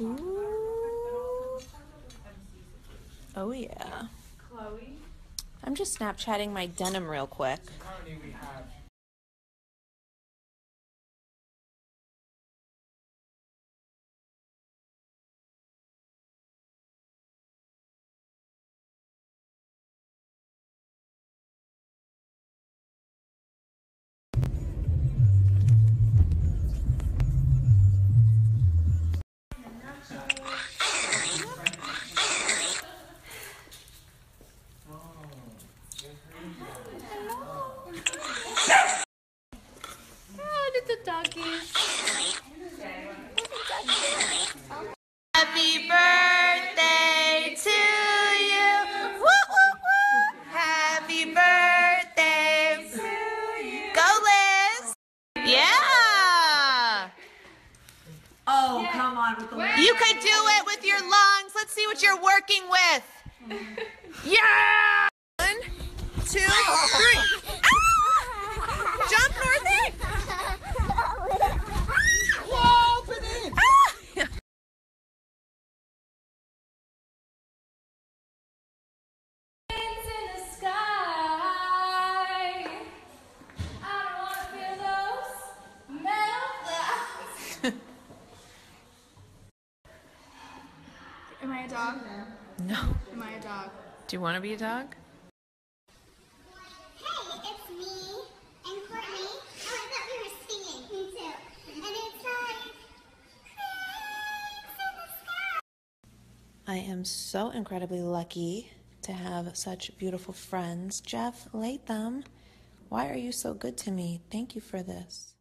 Ooh. Oh yeah. Khloé. I'm just Snapchatting my denim real quick. Currently, we have it's a doggy. Happy birthday to you. Woo, woo, woo. Happy birthday to you. Go, Liz. Yeah. Oh, come on with the You could do it with your lungs. Let's see what you're working with. Yeah. Am I a dog? No. Am I a dog? Do you want to be a dog? Hey, it's me and Kourtney. Oh, I thought we were singing. Me too. And it's like Prince in the sky. I am so incredibly lucky to have such beautiful friends. Jeff Leatham, why are you so good to me? Thank you for this.